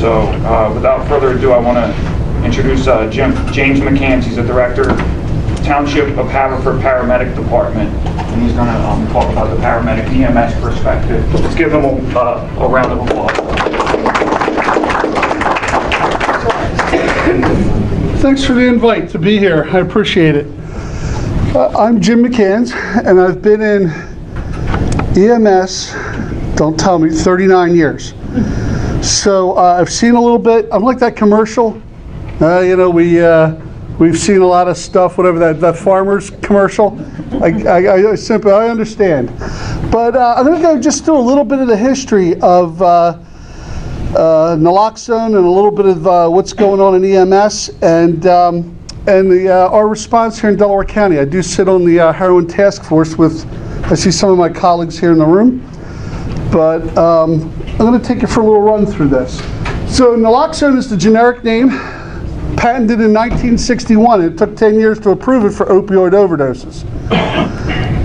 So uh, without further ado, I want to introduce uh, Jim, James McCans. He's the Director, Township of Haverford Paramedic Department, and he's going to talk about the paramedic EMS perspective. Let's give him a uh, a round of applause. Thanks for the invite to be here. I appreciate it. Uh, I'm Jim McCans, and I've been in EMS, don't tell me, 39 years. So uh, I've seen a little bit. I'm like that commercial. Uh, you know, we uh, we've seen a lot of stuff. Whatever that that farmers commercial. I, I, I simply I understand, but uh, I'm going to go just through a little bit of the history of. Uh, naloxone and a little bit of what's going on in EMS and um, and the, uh, our response here in Delaware County. I do sit on the uh, heroin task force with I see some of my colleagues here in the room, but um, I'm going to take you for a little run through this. So naloxone is the generic name, patented in 1961. It took 10 years to approve it for opioid overdoses.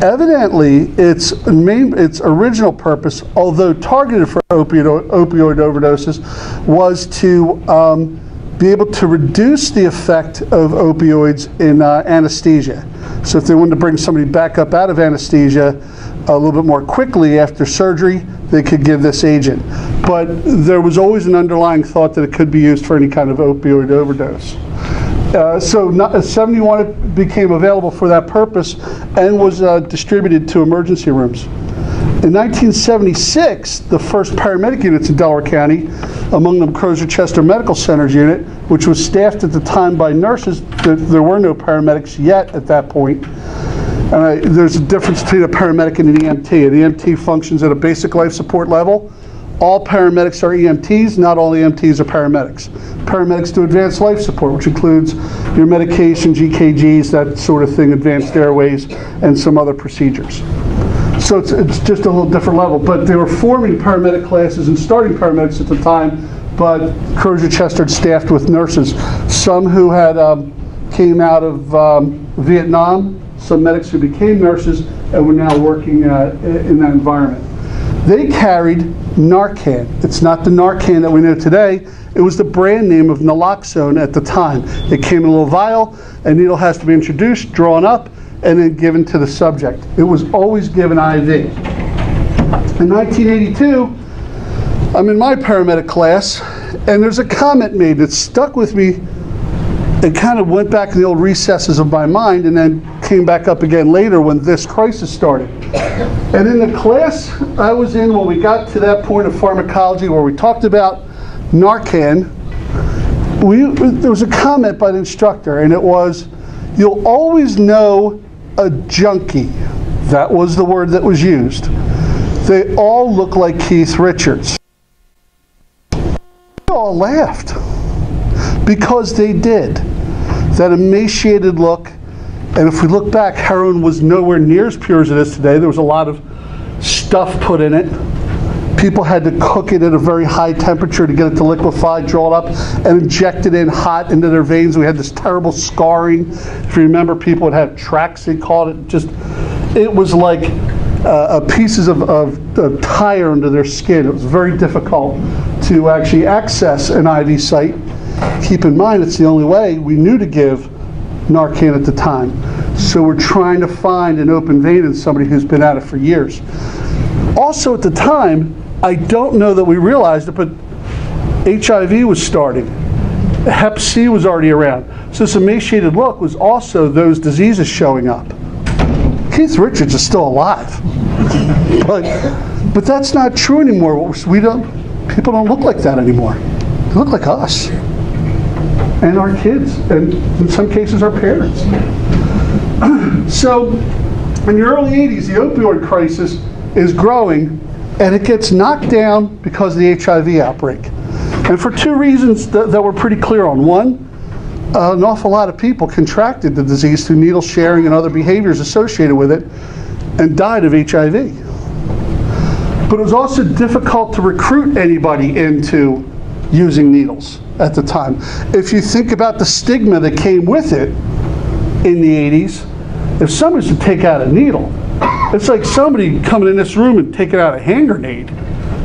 Evidently, its main, its original purpose, although targeted for opioid, opioid overdoses, was to um, be able to reduce the effect of opioids in uh, anesthesia. So if they wanted to bring somebody back up out of anesthesia a little bit more quickly after surgery, they could give this agent. But there was always an underlying thought that it could be used for any kind of opioid overdose. Uh, so not, uh, 71 became available for that purpose and was uh, distributed to emergency rooms. In 1976, the first paramedic units in Delaware County, among them Crozer Chester Medical Center's unit, which was staffed at the time by nurses, there, there were no paramedics yet at that point. I, there's a difference between a paramedic and an EMT. An EMT functions at a basic life support level. All paramedics are EMTs, not all EMTs are paramedics. Paramedics do advanced life support, which includes your medication, EKGs, that sort of thing, advanced airways, and some other procedures. So it's, it's just a little different level. But they were forming paramedic classes and starting paramedics at the time, but Crozer Chester staffed with nurses, some who had um, came out of um, Vietnam, some medics who became nurses and were now working uh, in that environment. They carried Narcan. It's not the Narcan that we know today. It was the brand name of naloxone at the time. It came in a little vial, a needle has to be introduced, drawn up, and then given to the subject. It was always given IV. In 1982, I'm in my paramedic class, and there's a comment made that stuck with me it kind of went back in the old recesses of my mind and then came back up again later when this crisis started. And in the class I was in when we got to that point of pharmacology where we talked about Narcan, we, there was a comment by the instructor and it was, you'll always know a junkie. That was the word that was used. They all look like Keith Richards. We all laughed because they did. That emaciated look, and if we look back, heroin was nowhere near as pure as it is today. There was a lot of stuff put in it. People had to cook it at a very high temperature to get it to liquefy, draw it up, and inject it in hot into their veins. We had this terrible scarring. If you remember, people would have tracks, they called it. Just, it was like uh, pieces of, of, of tire under their skin. It was very difficult to actually access an IV site. Keep in mind, it's the only way we knew to give Narcan at the time. So we're trying to find an open vein in somebody who's been at it for years. Also at the time, I don't know that we realized it, but HIV was starting. Hep C was already around. So this emaciated look was also those diseases showing up. Keith Richards is still alive. but, but that's not true anymore. We don't, people don't look like that anymore. They look like us and our kids, and in some cases, our parents. so, in the early 80s, the opioid crisis is growing, and it gets knocked down because of the HIV outbreak. And for two reasons that, that we're pretty clear on. One, uh, an awful lot of people contracted the disease through needle sharing and other behaviors associated with it and died of HIV. But it was also difficult to recruit anybody into using needles at the time. If you think about the stigma that came with it in the 80s, if somebody to take out a needle, it's like somebody coming in this room and taking out a hand grenade.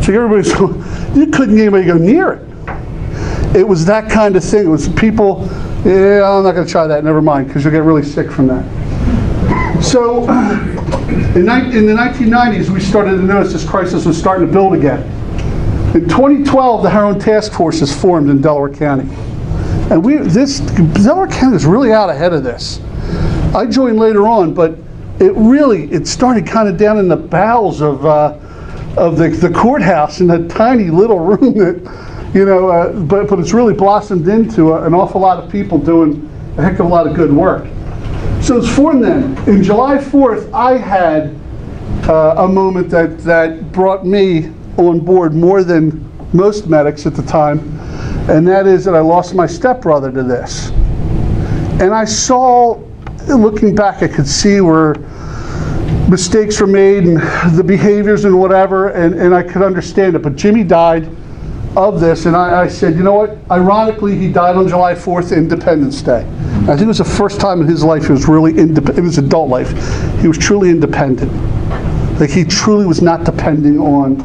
So everybody's going, you couldn't anybody go near it. It was that kind of thing. It was people, yeah, I'm not going to try that, never mind, because you'll get really sick from that. So, in, in the 1990s, we started to notice this crisis was starting to build again. In 2012, the heroin task force is formed in Delaware County. And we, this, Delaware County is really out ahead of this. I joined later on, but it really, it started kind of down in the bowels of, uh, of the, the courthouse in that tiny little room that, you know, uh, but, but it's really blossomed into a, an awful lot of people doing a heck of a lot of good work. So it's formed then. In July 4th, I had uh, a moment that, that brought me on board more than most medics at the time, and that is that I lost my stepbrother to this. And I saw, looking back, I could see where mistakes were made and the behaviors and whatever, and, and I could understand it. But Jimmy died of this, and I, I said, you know what? Ironically, he died on July 4th, Independence Day. I think it was the first time in his life he was really independent, in his adult life, he was truly independent. Like he truly was not depending on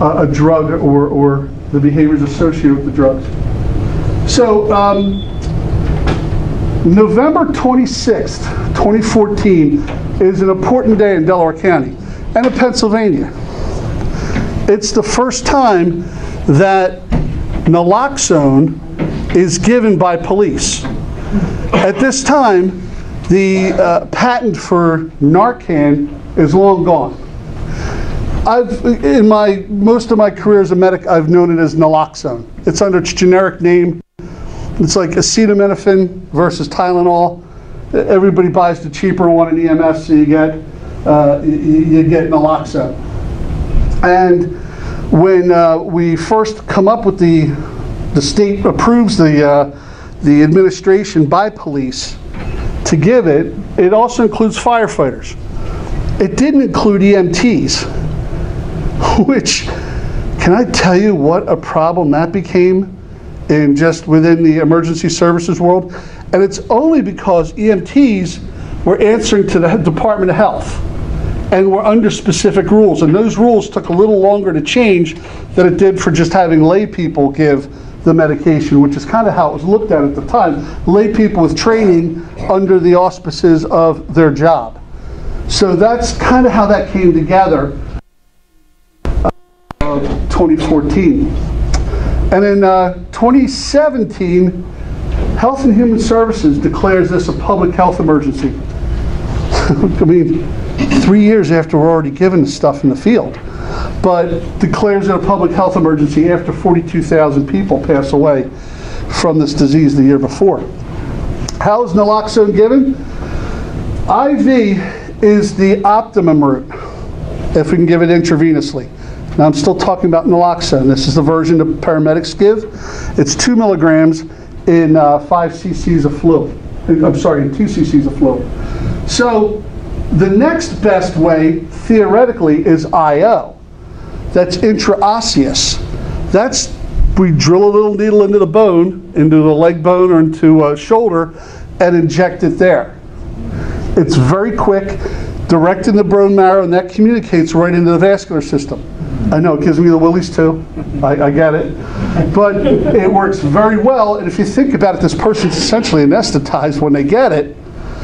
a, a drug or, or the behaviors associated with the drugs. So, um, November 26th, 2014 is an important day in Delaware County and in Pennsylvania. It's the first time that naloxone is given by police. At this time, the uh, patent for Narcan is long gone. I've, in my, most of my career as a medic, I've known it as naloxone. It's under its generic name. It's like acetaminophen versus Tylenol. Everybody buys the cheaper one in EMS, so you get, uh, you, you get naloxone. And when uh, we first come up with the, the state approves the, uh, the administration by police to give it, it also includes firefighters. It didn't include EMTs, which, can I tell you what a problem that became in just within the emergency services world? And it's only because EMTs were answering to the Department of Health and were under specific rules. And those rules took a little longer to change than it did for just having lay people give the medication, which is kind of how it was looked at at the time. Lay people with training under the auspices of their job. So that's kind of how that came together 2014. And in uh, 2017, Health and Human Services declares this a public health emergency. I mean, three years after we're already given stuff in the field, but declares it a public health emergency after 42,000 people pass away from this disease the year before. How is naloxone given? IV is the optimum route, if we can give it intravenously. Now, I'm still talking about naloxone. This is the version that paramedics give. It's two milligrams in uh, five cc's of fluid. I'm sorry, in two cc's of fluid. So, the next best way, theoretically, is IO. That's intraosseous. That's we drill a little needle into the bone, into the leg bone or into a shoulder, and inject it there. It's very quick, direct in the bone marrow, and that communicates right into the vascular system. I know, it gives me the willies too. I, I get it. But it works very well, and if you think about it, this person's essentially anesthetized when they get it,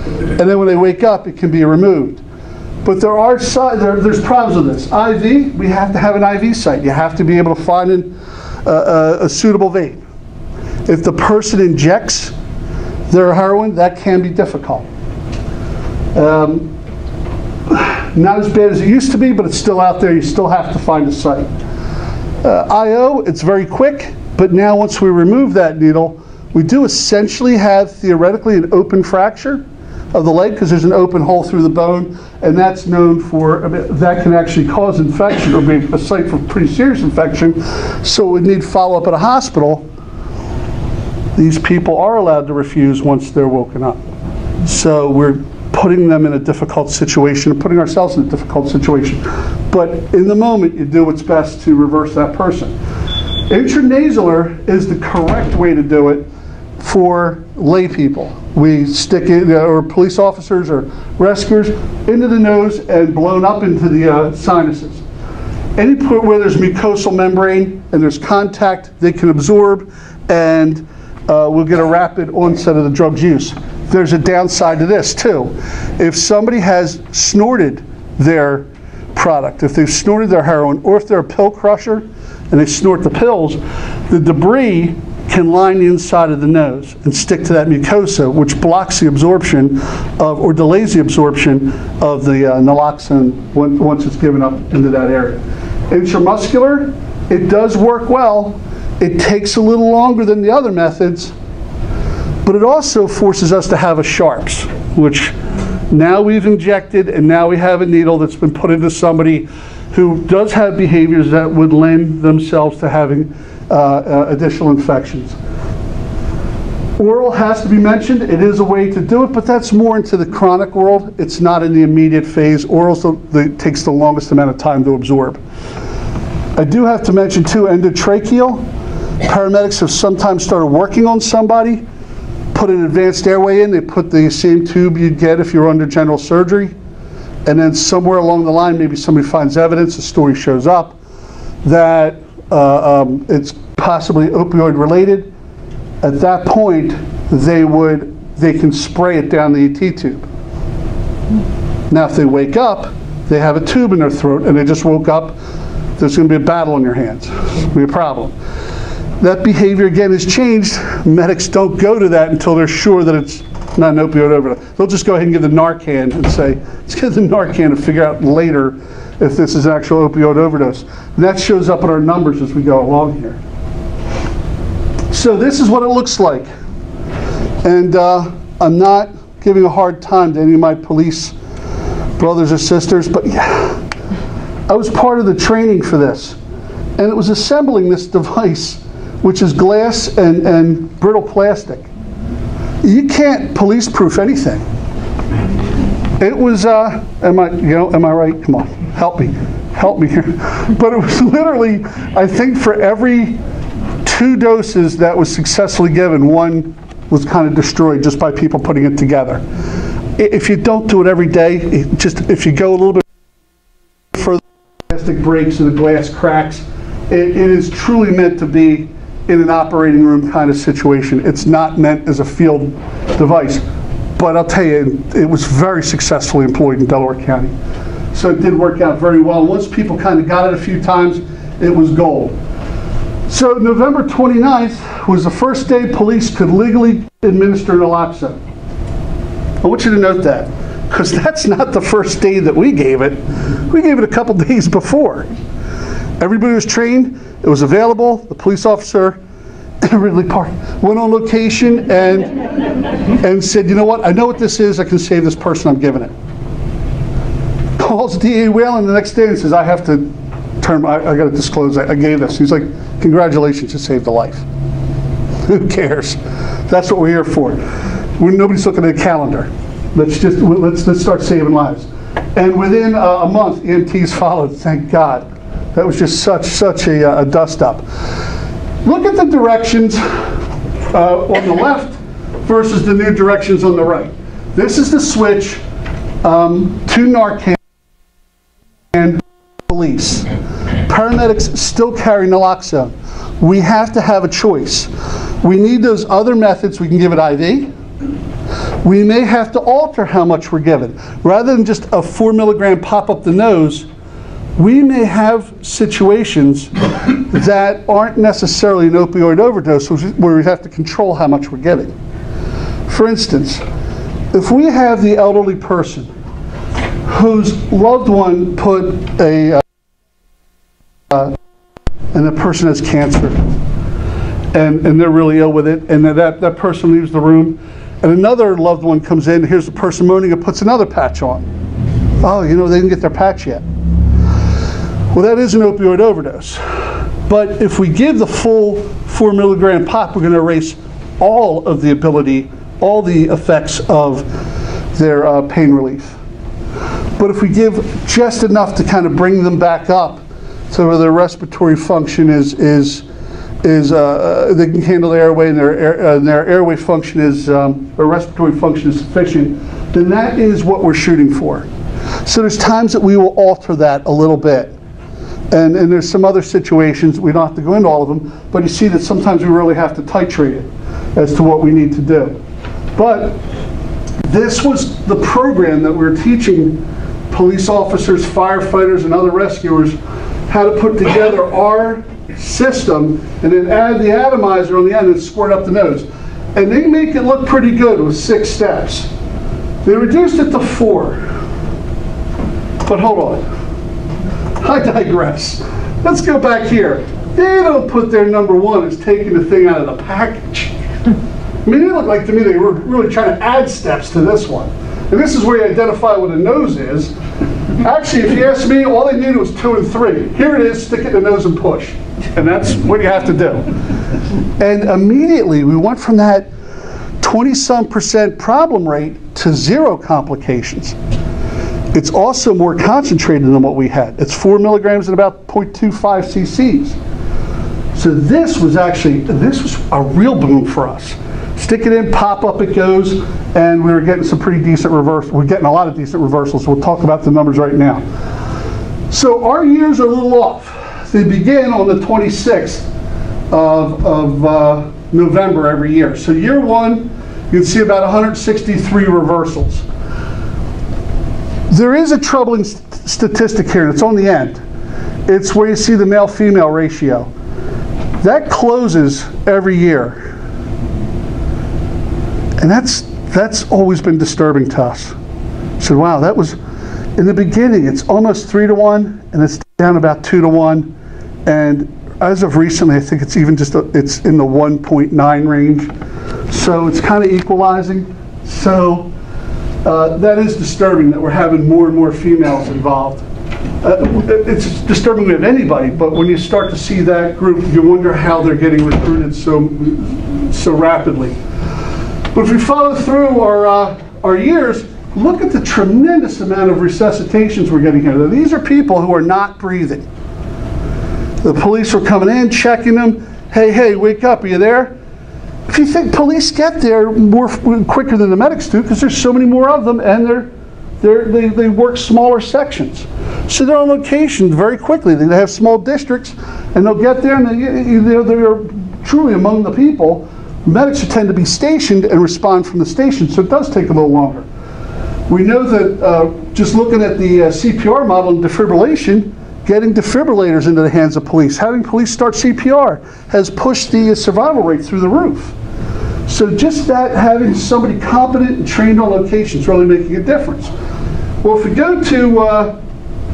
and then when they wake up, it can be removed. But there are there, there's problems with this. IV, we have to have an IV site. You have to be able to find an, uh, a, a suitable vein. If the person injects their heroin, that can be difficult. Um, not as bad as it used to be, but it's still out there. You still have to find a site. Uh, IO, it's very quick, but now once we remove that needle, we do essentially have theoretically an open fracture of the leg because there's an open hole through the bone, and that's known for, I mean, that can actually cause infection or be a site for pretty serious infection. So we need follow up at a hospital. These people are allowed to refuse once they're woken up. So we're putting them in a difficult situation, putting ourselves in a difficult situation. But in the moment, you do what's best to reverse that person. Intranasular is the correct way to do it for lay people. We stick it, or police officers or rescuers, into the nose and blown up into the uh, sinuses. any point where there's mucosal membrane and there's contact, they can absorb and uh, we'll get a rapid onset of the drug's use. There's a downside to this too. If somebody has snorted their product, if they've snorted their heroin, or if they're a pill crusher and they snort the pills, the debris can line the inside of the nose and stick to that mucosa, which blocks the absorption of, or delays the absorption of the uh, naloxone when, once it's given up into that area. Intramuscular, it does work well. It takes a little longer than the other methods, but it also forces us to have a sharps, which now we've injected and now we have a needle that's been put into somebody who does have behaviors that would lend themselves to having uh, uh, additional infections. Oral has to be mentioned. It is a way to do it, but that's more into the chronic world. It's not in the immediate phase. Oral the, takes the longest amount of time to absorb. I do have to mention too endotracheal. Paramedics have sometimes started working on somebody, put an advanced airway in. They put the same tube you'd get if you were under general surgery. And then somewhere along the line, maybe somebody finds evidence, a story shows up, that uh, um, it's possibly opioid related at that point, they would, they can spray it down the ET tube. Now, if they wake up, they have a tube in their throat and they just woke up, there's going to be a battle on your hands. It'll be a problem. That behavior again has changed. Medics don't go to that until they're sure that it's not an opioid overdose. They'll just go ahead and give the Narcan and say, let's get the Narcan to figure out later if this is actual opioid overdose. And that shows up in our numbers as we go along here. So this is what it looks like. And uh, I'm not giving a hard time to any of my police brothers or sisters, but yeah, I was part of the training for this. And it was assembling this device, which is glass and, and brittle plastic. You can't police proof anything. It was, uh, am I, you know, am I right? Come on, help me, help me here. But it was literally, I think for every two doses that was successfully given, one was kind of destroyed just by people putting it together. If you don't do it every day, just if you go a little bit further, plastic breaks and the glass cracks, it, it is truly meant to be in an operating room kind of situation. It's not meant as a field device. But I'll tell you, it was very successfully employed in Delaware County. So it did work out very well. Once people kind of got it a few times, it was gold. So November 29th was the first day police could legally administer naloxone. I want you to note that because that's not the first day that we gave it. We gave it a couple days before. Everybody was trained, it was available, the police officer Ridley Park went on location and and said, you know what, I know what this is, I can save this person, I'm giving it. Calls DA Whelan the next day and says, I have to term, I, I got to disclose, I, I gave this. He's like, congratulations, you saved a life. Who cares? That's what we're here for. Nobody's looking at a calendar. Let's just, let's, let's start saving lives. And within uh, a month, EMTs followed, thank God. That was just such, such a, uh, a dust up. Look at the directions uh, on the left versus the new directions on the right. This is the switch um, to Narcan and police. Paramedics still carry naloxone. We have to have a choice. We need those other methods. We can give it IV. We may have to alter how much we're given. Rather than just a four milligram pop up the nose, we may have situations that aren't necessarily an opioid overdose where we have to control how much we're getting. For instance, if we have the elderly person whose loved one put a uh, uh, and the person has cancer and, and they're really ill with it and that, that person leaves the room and another loved one comes in here's the person moaning and puts another patch on oh you know they didn't get their patch yet well that is an opioid overdose but if we give the full four milligram pop we're going to erase all of the ability all the effects of their uh, pain relief but if we give just enough to kind of bring them back up so their respiratory function is is is uh, they can handle the airway and their air, uh, their airway function is um, or respiratory function is sufficient, then that is what we're shooting for. So there's times that we will alter that a little bit. And, and there's some other situations, we don't have to go into all of them, but you see that sometimes we really have to titrate it as to what we need to do. But this was the program that we were teaching police officers, firefighters, and other rescuers how to put together our system and then add the atomizer on the end and squirt up the nose. And they make it look pretty good with six steps. They reduced it to four. But hold on. I digress. Let's go back here. They don't put their number one as taking the thing out of the package. I mean, it looked like to me they were really trying to add steps to this one. And this is where you identify what a nose is. Actually, if you ask me, all they needed was two and three. Here it is, stick it in the nose and push. And that's what you have to do. And immediately, we went from that 20-some percent problem rate to zero complications. It's also more concentrated than what we had. It's four milligrams and about 0.25 cc's. So this was actually, this was a real boom for us. Stick it in, pop up it goes, and we were getting some pretty decent reverse. We're getting a lot of decent reversals. We'll talk about the numbers right now. So our years are a little off. They begin on the 26th of, of uh, November every year. So year one, you can see about 163 reversals. There is a troubling st- statistic here, and it's on the end. It's where you see the male-female ratio. That closes every year. And that's, that's always been disturbing to us. So, wow, that was, in the beginning, it's almost three to one, and it's down about two to one. And as of recently, I think it's even just, a, it's in the 1.9 range. So it's kind of equalizing. So uh, that is disturbing that we're having more and more females involved. Uh, it's disturbing with anybody, but when you start to see that group, you wonder how they're getting recruited so so rapidly. But if we follow through our uh, our years, look at the tremendous amount of resuscitations we're getting here. Now, these are people who are not breathing. The police are coming in, checking them. Hey, hey, wake up! Are you there? If you think police get there more quicker than the medics do, because there's so many more of them, and they're, they're, they they work smaller sections, so they're on location very quickly. They have small districts, and they'll get there, and they, they're, truly among the people. Medics tend to be stationed and respond from the station, so it does take a little longer. We know that uh, just looking at the uh, CPR model and defibrillation, getting defibrillators into the hands of police, having police start CPR has pushed the survival rate through the roof. So just that having somebody competent and trained on location is really making a difference. Well, if we go to, uh,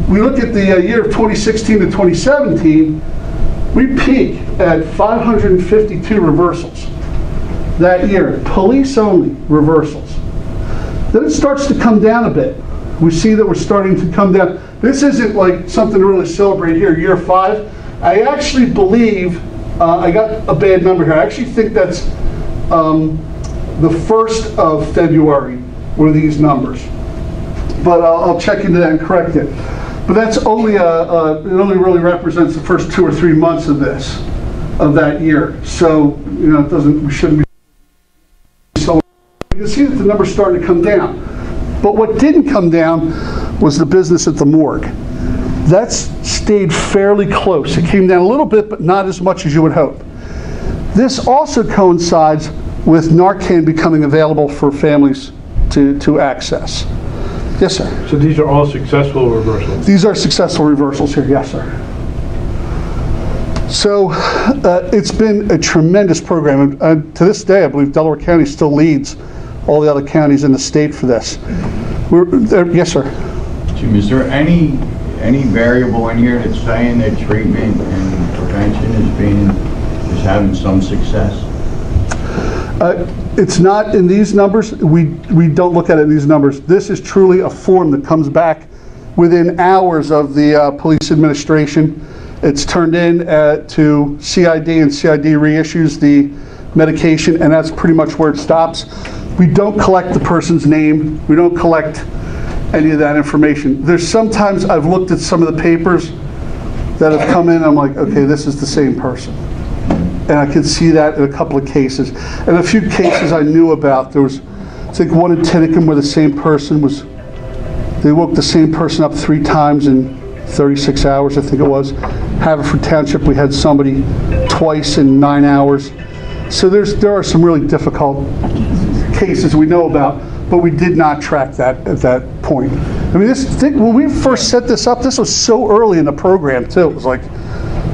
we look at the uh, year of 2016 to 2017, we peak at 552 reversals that year, police only reversals. Then it starts to come down a bit. We see that we're starting to come down. This isn't like something to really celebrate here, year five. I actually believe, uh, I got a bad number here. I actually think that's um, the 1st of February were these numbers. But I'll, I'll check into that and correct it. But that's only, a, a, it only really represents the first two or three months of this, of that year. So, you know, it doesn't, we shouldn't be so. You can see that the numbers starting to come down. But what didn't come down was the business at the morgue. That's stayed fairly close. It came down a little bit, but not as much as you would hope. This also coincides with Narcan becoming available for families to, to access. Yes, sir. So these are all successful reversals? These are successful reversals here, yes, sir. So uh, it's been a tremendous program. And uh, to this day, I believe Delaware County still leads all the other counties in the state for this. Uh, yes, sir. Jim, is there any, any variable in here that's saying that treatment and prevention is being, is having some success? Uh, It's not in these numbers. We, we don't look at it in these numbers. This is truly a form that comes back within hours of the uh, police administration. It's turned in uh, to CID, and CID reissues the medication, and that's pretty much where it stops. We don't collect the person's name. We don't collect any of that information. There's sometimes I've looked at some of the papers that have come in, I'm like, okay, this is the same person. And I can see that in a couple of cases. And a few cases I knew about, there was, I think one in Tinicum where the same person was, they woke the same person up three times in 36 hours, I think it was. Haverford Township, we had somebody twice in nine hours. So there's, there are some really difficult cases we know about, but we did not track that at that point. I mean, this thing, when we first set this up, this was so early in the program too. It was like,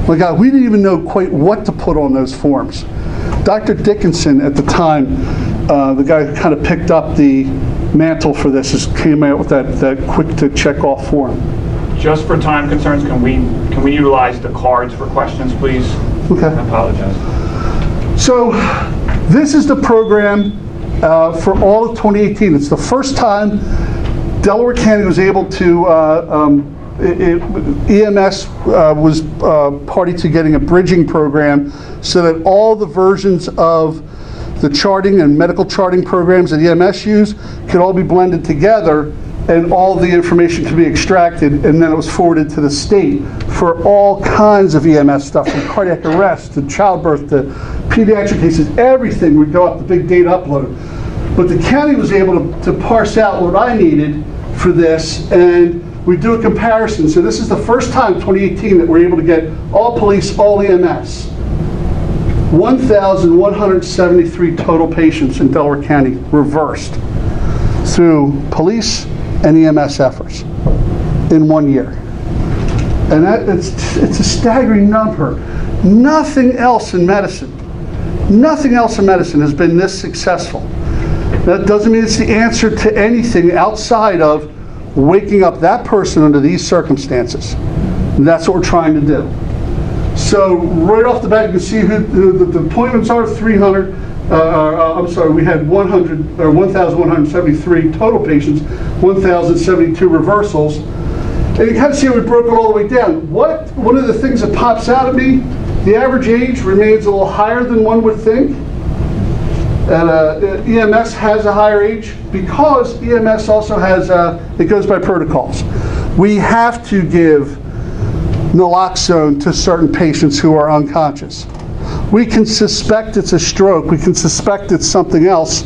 my God, we didn't even know quite what to put on those forms. Dr. Dickinson at the time, uh, the guy who kind of picked up the mantle for this, is, came out with that, that quick to check off form. Just for time concerns, can we, can we utilize the cards for questions, please? Okay. I apologize. So this is the program uh, for all of 2018. It's the first time Delaware County was able to, uh, um, it- it- EMS uh, was uh, party to getting a bridging program so that all the versions of the charting and medical charting programs that EMS use could all be blended together and all the information could be extracted and then it was forwarded to the state for all kinds of EMS stuff, from cardiac arrest to childbirth to pediatric cases, everything would go up the big data upload. But the county was able to, to parse out what I needed for this and we do a comparison. So this is the first time, 2018, that we're able to get all police, all EMS. 1,173 total patients in Delaware County reversed through police and EMS efforts in one year. And that, it's, it's a staggering number. Nothing else in medicine, nothing else in medicine has been this successful. That doesn't mean it's the answer to anything outside of waking up that person under these circumstances. And that's what we're trying to do. So right off the bat, you can see who, who the, the appointments are, 300, uh, uh, I'm sorry, we had 100, or 1,173 total patients, 1,072 reversals. And you kind of see how we broke it all the way down. What, one of the things that pops out at me, the average age remains a little higher than one would think. And uh, EMS has a higher age because EMS also has, uh, it goes by protocols. We have to give naloxone to certain patients who are unconscious. We can suspect it's a stroke, we can suspect it's something else,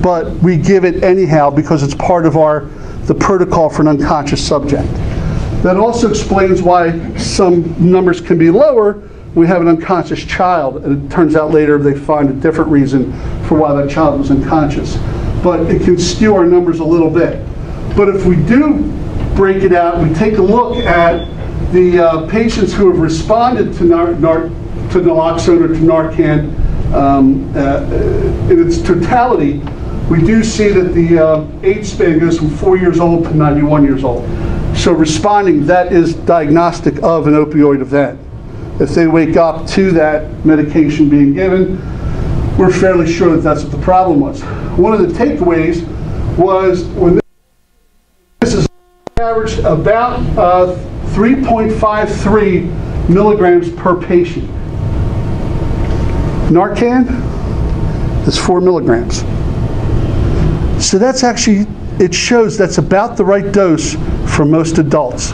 but we give it anyhow because it's part of our, the protocol for an unconscious subject. That also explains why some numbers can be lower. We have an unconscious child, and it turns out later they find a different reason for why that child was unconscious. But it can skew our numbers a little bit. But if we do break it out, we take a look at the uh, patients who have responded to, nar- nar- to naloxone or to Narcan um, uh, in its totality, we do see that the uh, age span goes from four years old to 91 years old. So responding, that is diagnostic of an opioid event. If they wake up to that medication being given, we're fairly sure that that's what the problem was. One of the takeaways was when this is averaged about uh, 3.53 milligrams per patient. Narcan is four milligrams. So that's actually, it shows that's about the right dose for most adults.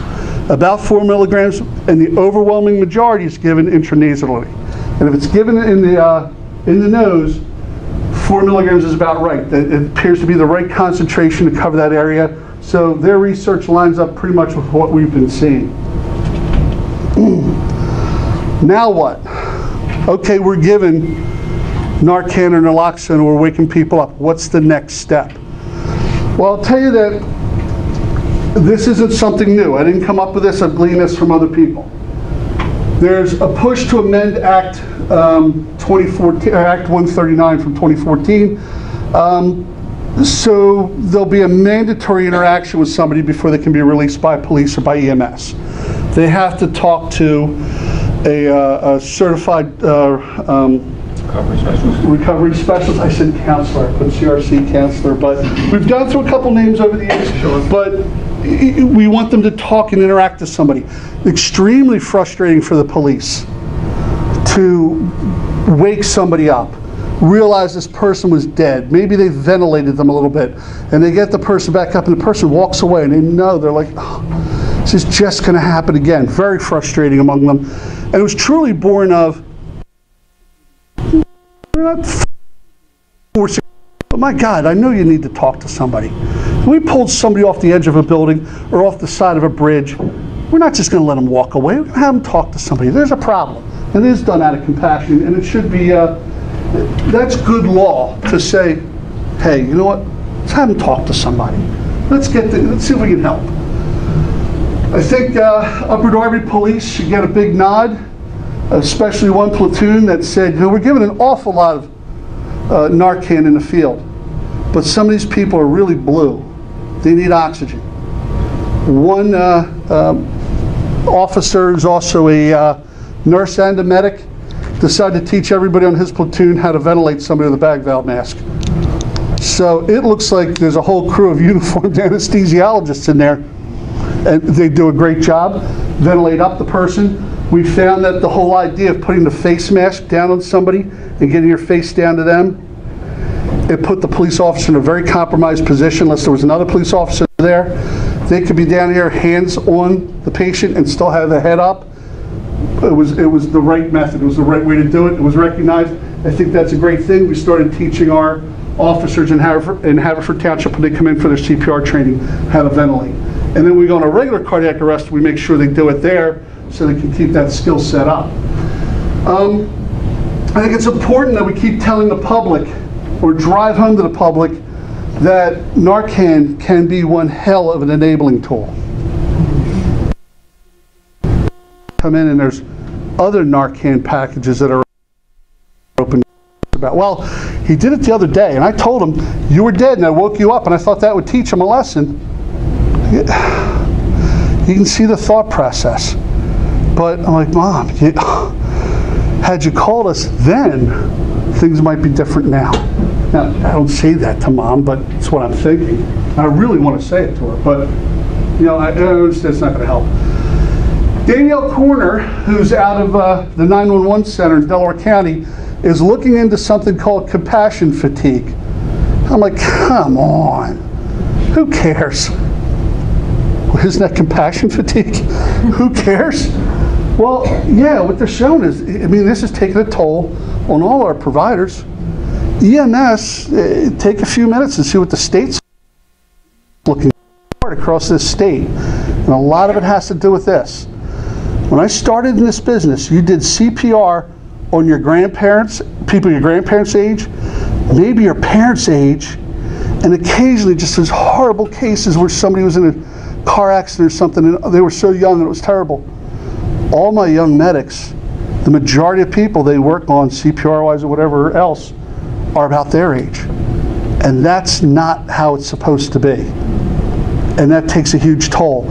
About four milligrams, and the overwhelming majority is given intranasally. And if it's given in the, uh, in the nose, four milligrams is about right. It appears to be the right concentration to cover that area. So their research lines up pretty much with what we've been seeing. Now what? Okay, we're given Narcan or naloxone, we're waking people up. What's the next step? Well, I'll tell you that this isn't something new. I didn't come up with this, I've gleaned this from other people. There's a push to amend Act um, 2014, Act 139 from 2014. Um, So there'll be a mandatory interaction with somebody before they can be released by police or by EMS. They have to talk to a uh, a certified uh, um, Recovery specialist. recovery specialist, I said counselor, I put CRC counselor, but we've gone through a couple names over the years, but i- i- we want them to talk and interact with somebody. Extremely frustrating for the police to wake somebody up, realize this person was dead, maybe they ventilated them a little bit, and they get the person back up and the person walks away and they know, they're like, "Oh, this is just gonna happen again. Very frustrating among them. And it was truly born of, we're not forcing, but my God, I know you need to talk to somebody. We pulled somebody off the edge of a building or off the side of a bridge. we're not just going to let them walk away. We're going to have them talk to somebody. There's a problem. And it is done out of compassion, and it should be, uh, that's good law to say, hey, you know what? Let's have them talk to somebody. Let's get, the, let's see if we can help. I think uh, Upper Darby Police should get a big nod, especially one platoon that said, you know, we're giving an awful lot of uh, Narcan in the field, but some of these people are really blue. They need oxygen. One uh, um, officer is also a uh, nurse and a medic, decided to teach everybody on his platoon how to ventilate somebody with a bag valve mask. So it looks like there's a whole crew of uniformed anesthesiologists in there and they do a great job, ventilate up the person. We found that the whole idea of putting the face mask down on somebody and getting your face down to them, it put the police officer in a very compromised position unless there was another police officer there. They could be down here, hands on the patient and still have the head up. It was, it was the right method, it was the right way to do it, it was recognized. I think that's a great thing. We started teaching our officers in Haverford, in Haverford Township when they come in for their CPR training, how to ventilate. And then we go on a regular cardiac arrest, we make sure they do it there so they can keep that skill set up. Um, I think it's important that we keep telling the public or drive home to the public that Narcan can be one hell of an enabling tool. Come in and there's other Narcan packages that are open about. Well, he did it the other day, and I told him, You were dead, and I woke you up, and I thought that would teach him a lesson. You can see the thought process. But I'm like, Mom, you, had you called us then, things might be different now. Now, I don't say that to Mom, but it's what I'm thinking. I really want to say it to her, but, you know, I, I understand it's not going to help. Danielle Corner, who's out of uh, the 911 center in Delaware County, is looking into something called compassion fatigue. I'm like, come on. Who cares? Isn't that compassion fatigue? Who cares? Well, yeah, what they're showing is, I mean, this is taking a toll on all our providers. EMS, eh, take a few minutes and see what the state's looking for across this state. And a lot of it has to do with this. When I started in this business, you did CPR on your grandparents, people your grandparents' age, maybe your parents' age, and occasionally just those horrible cases where somebody was in a car accident or something and they were so young and it was terrible. All my young medics, the majority of people they work on CPR wise or whatever else, are about their age. And that's not how it's supposed to be. And that takes a huge toll.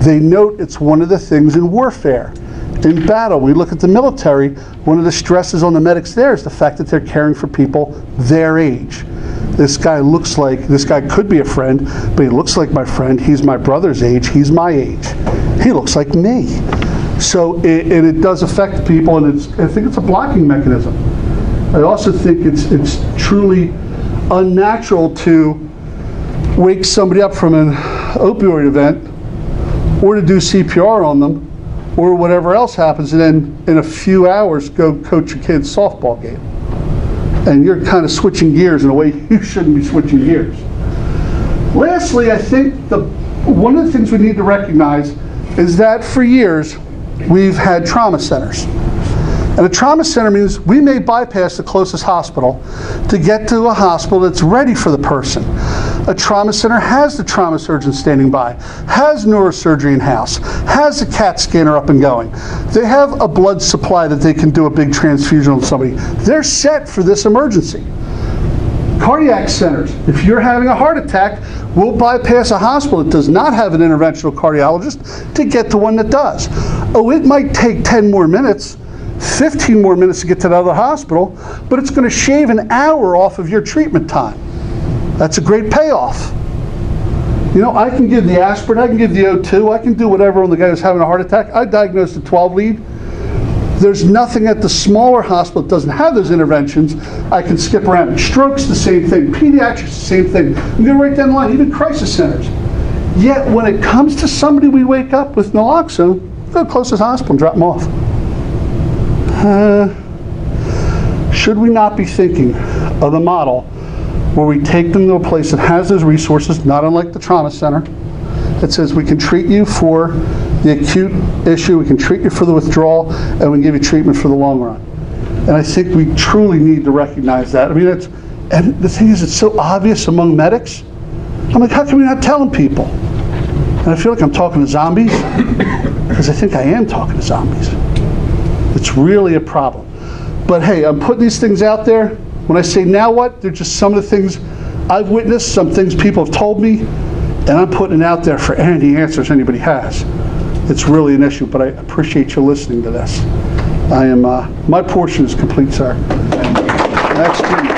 They note it's one of the things in warfare. In battle, we look at the military, one of the stresses on the medics there is the fact that they're caring for people their age. This guy looks like, this guy could be a friend, but he looks like my friend. He's my brother's age, he's my age. He looks like me. So, it, and it does affect people, and it's, I think it's a blocking mechanism. I also think it's, it's truly unnatural to wake somebody up from an opioid event or to do CPR on them or whatever else happens and then in a few hours go coach a kid's softball game. And you're kind of switching gears in a way you shouldn't be switching gears. Lastly, I think the one of the things we need to recognize is that for years we've had trauma centers. And a trauma center means we may bypass the closest hospital to get to a hospital that's ready for the person. A trauma center has the trauma surgeon standing by, has neurosurgery in house, has a CAT scanner up and going. They have a blood supply that they can do a big transfusion on somebody. They're set for this emergency. Cardiac centers, if you're having a heart attack, we'll bypass a hospital that does not have an interventional cardiologist to get to one that does. Oh, it might take 10 more minutes 15 more minutes to get to the other hospital, but it's going to shave an hour off of your treatment time. That's a great payoff. You know, I can give the aspirin, I can give the O2, I can do whatever on the guy who's having a heart attack. I diagnosed a 12 lead. There's nothing at the smaller hospital that doesn't have those interventions. I can skip around. Strokes, the same thing. Pediatrics, the same thing. You go right down the line, even crisis centers. Yet when it comes to somebody we wake up with naloxone, go to the closest hospital and drop them off. Uh, should we not be thinking of the model where we take them to a place that has those resources, not unlike the trauma center, that says we can treat you for the acute issue, we can treat you for the withdrawal, and we can give you treatment for the long run. And I think we truly need to recognize that. I mean, it's, and the thing is, it's so obvious among medics. I'm like, how come we're not telling people? And I feel like I'm talking to zombies, because I think I am talking to zombies. It's really a problem. But hey, I'm putting these things out there. When I say now what, they're just some of the things I've witnessed, some things people have told me, and I'm putting it out there for any answers anybody has. It's really an issue, but I appreciate you listening to this. I am, uh, my portion is complete, sir. Next.